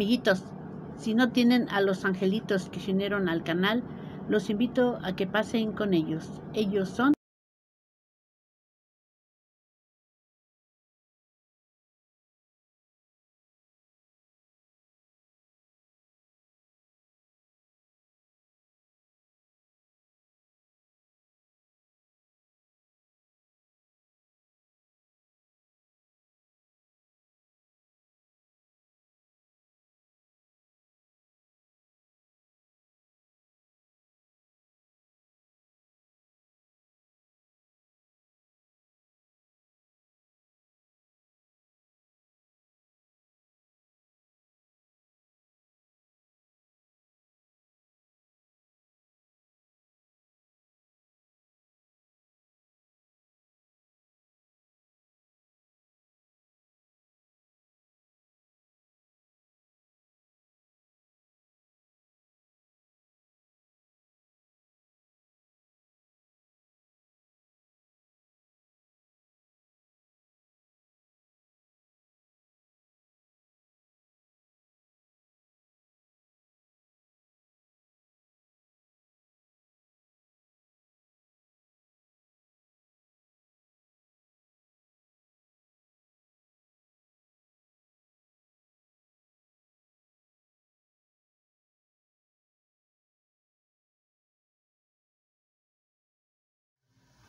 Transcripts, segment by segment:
Amiguitos, si no tienen a los angelitos que se unieron al canal, los invito a que pasen con ellos. Ellos son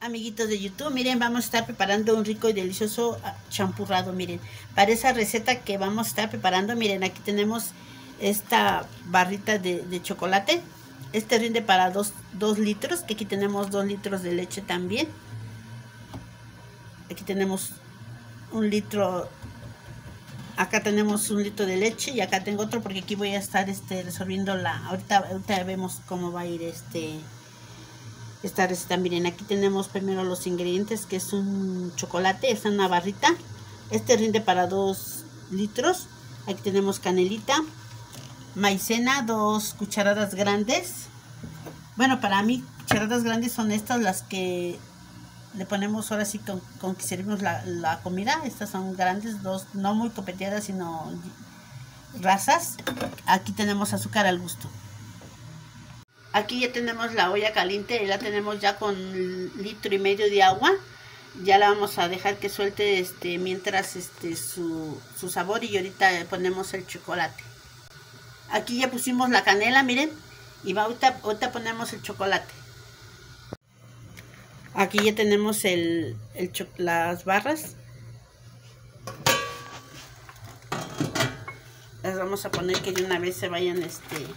amiguitos de YouTube, miren, vamos a estar preparando un rico y delicioso ah, champurrado, miren. Para esa receta que vamos a estar preparando, miren, aquí tenemos esta barrita de, chocolate. Este rinde para 2 litros, que aquí tenemos 2 litros de leche también. Aquí tenemos un litro, acá tenemos un litro de leche y acá tengo otro porque aquí voy a estar este, resolviendo la, ahorita, ahorita vemos cómo va a ir este esta receta. Miren, aquí tenemos primero los ingredientes, que es un chocolate, es una barrita. Este rinde para 2 litros. Aquí tenemos canelita, maicena, dos cucharadas grandes. Bueno, para mí, cucharadas grandes son estas las que le ponemos ahora sí con, con que servimos la, la, comida. Estas son grandes, dos, no muy copeteadas, sino rasas. Aquí tenemos azúcar al gusto. Aquí ya tenemos la olla caliente, la tenemos ya con litro y medio de agua. Ya la vamos a dejar que suelte este mientras este su, sabor y ahorita ponemos el chocolate. Aquí ya pusimos la canela, miren, y ahorita, ahorita ponemos el chocolate. Aquí ya tenemos el, el las barras. Las vamos a poner que de una vez se vayan este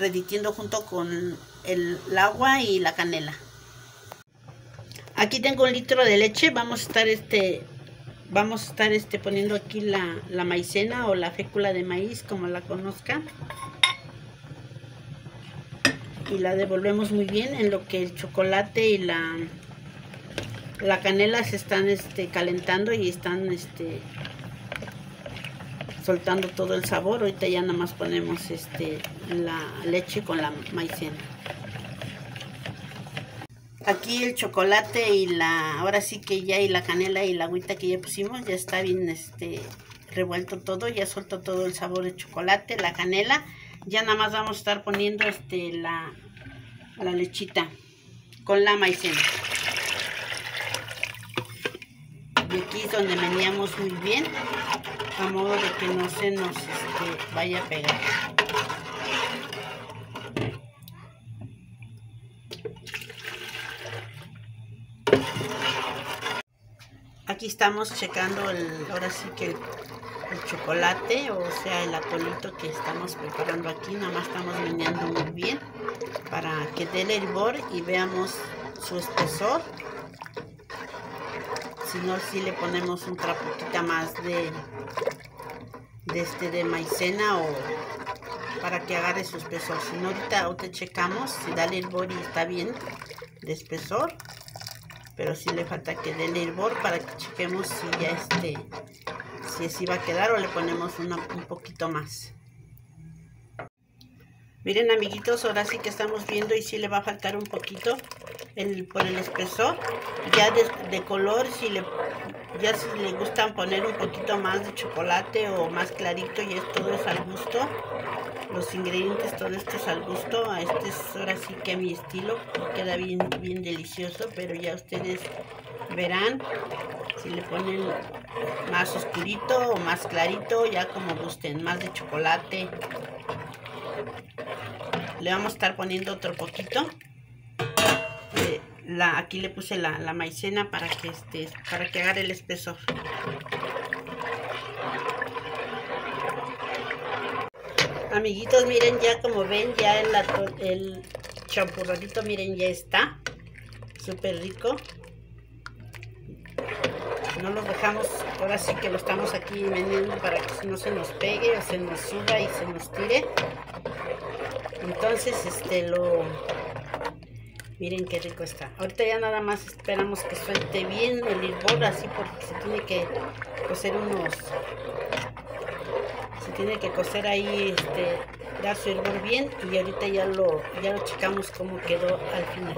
reditiendo junto con el, agua y la canela. Aquí tengo un litro de leche, vamos a estar este vamos a estar este poniendo aquí la, la maicena o la fécula de maíz como la conozcan y la devolvemos muy bien en lo que el chocolate y la la canela se están este calentando y están este soltando todo el sabor. Ahorita ya nada más ponemos este la leche con la maicena. Aquí el chocolate y la, ahora sí que ya y la canela y la agüita que ya pusimos, ya está bien este revuelto todo, ya suelto todo el sabor del chocolate, la canela. Ya nada más vamos a estar poniendo este la, la lechita con la maicena. Y aquí es donde meneamos muy bien a modo de que no se nos este, vaya a pegar. Aquí estamos checando el, ahora sí que el, chocolate, o sea el atolito que estamos preparando aquí, nada más estamos meneando muy bien para que dé el hervor y veamos su espesor si no si le ponemos un trapoquita más de de este de maicena o para que agarre su espesor. Si no ahorita, ahorita checamos si da el hervor y está bien de espesor pero si le falta que dé el hervor para que chequemos si ya este si así va a quedar o le ponemos un poquito más miren amiguitos ahora sí que estamos viendo y si le va a faltar un poquito el, por el espesor ya de, color si le Ya si le gustan poner un poquito más de chocolate o más clarito, y es, todo es al gusto. Los ingredientes, todo esto es al gusto. Este es ahora sí que mi estilo. Queda bien, bien delicioso, pero ya ustedes verán si le ponen más oscurito o más clarito, ya como gusten, más de chocolate. Le vamos a estar poniendo otro poquito. Eh, la, aquí le puse la, la, maicena para que este, para que agarre el espesor. Amiguitos, miren ya como ven, ya el, el champurradito, miren, ya está. Súper rico no lo dejamos, ahora sí que lo estamos aquí vendiendo para que no se nos pegue o se nos suba y se nos tire. Entonces, este, lo... Miren qué rico está. Ahorita ya nada más esperamos que suelte bien el hervor, así porque se tiene que coser unos... Se tiene que coser ahí, este, dar su hervor bien y ahorita ya lo, ya lo checamos cómo quedó al final.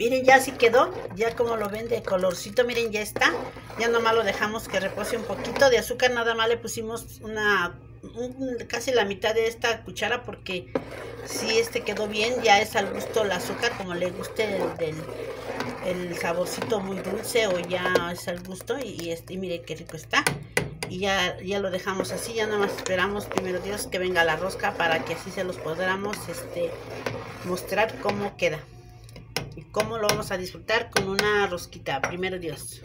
Miren, ya así quedó, ya como lo ven de colorcito, miren, ya está. Ya nomás lo dejamos que repose un poquito. De azúcar nada más le pusimos una, casi la mitad de esta cuchara porque si este quedó bien, ya es al gusto el azúcar, como le guste el, el saborcito muy dulce o ya es al gusto. Y, este, mire qué rico está. Y ya, ya lo dejamos así, ya nada más esperamos primero Dios que venga la rosca para que así se los podamos este, mostrar cómo queda y cómo lo vamos a disfrutar con una rosquita. Primero Dios.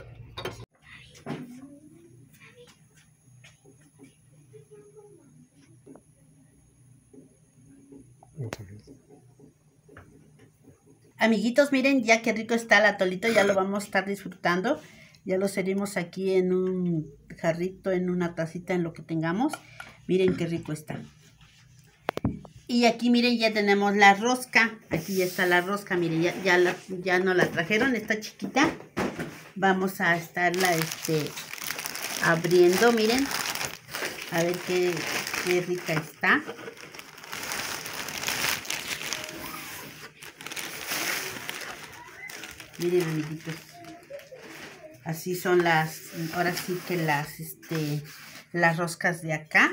Amiguitos, miren ya qué rico está el atolito, ya lo vamos a estar disfrutando. Ya lo servimos aquí en un jarrito, en una tacita, en lo que tengamos. Miren qué rico está. Y aquí miren ya tenemos la rosca. Aquí ya está la rosca, miren ya, ya, ya nos la trajeron, está chiquita. Vamos a estarla este, abriendo, miren. A ver qué, qué rica está. Miren amiguitos. Así son las, ahora sí que las, este, las roscas de acá.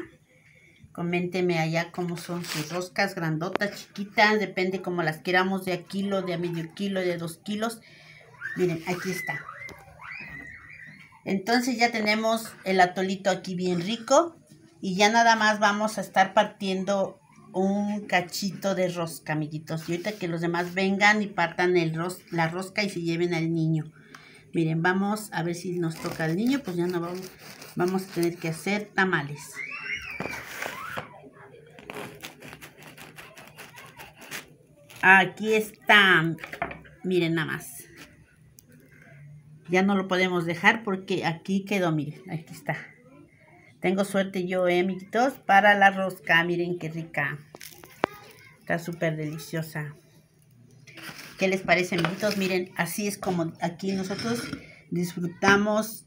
Coménteme allá cómo son sus roscas, grandotas, chiquitas, depende como las queramos, de a kilo, de a medio kilo, de dos kilos. Miren, aquí está. Entonces ya tenemos el atolito aquí bien rico. Y ya nada más vamos a estar partiendo un cachito de rosca, amiguitos. Y ahorita que los demás vengan y partan el la rosca y se lleven al niño. Miren, vamos a ver si nos toca al niño. Pues ya no vamos, vamos a tener que hacer tamales. Aquí está. Miren nada más. Ya no lo podemos dejar porque aquí quedó, miren, aquí está. Tengo suerte yo, eh, amiguitos, para la rosca. Miren qué rica. Está súper deliciosa. ¿Qué les parece, amiguitos? Miren, así es como aquí nosotros disfrutamos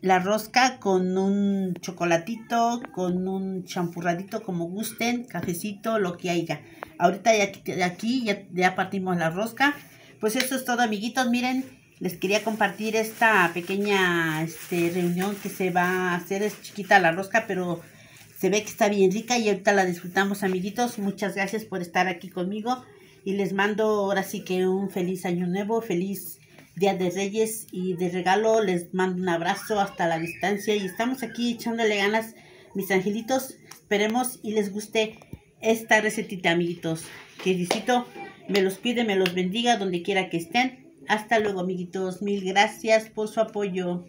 la rosca con un chocolatito, con un champurradito como gusten, cafecito, lo que haya. Ahorita de aquí ya, ya partimos la rosca. Pues eso es todo, amiguitos. Miren, les quería compartir esta pequeña este, reunión que se va a hacer. Es chiquita la rosca, pero se ve que está bien rica y ahorita la disfrutamos, amiguitos. Muchas gracias por estar aquí conmigo. Y les mando ahora sí que un feliz año nuevo, feliz Día de Reyes y de regalo les mando un abrazo hasta la distancia y estamos aquí echándole ganas, mis angelitos. Esperemos y les guste esta recetita, amiguitos. Que Diosito me los pide, me los bendiga donde quiera que estén. Hasta luego, amiguitos. Mil gracias por su apoyo.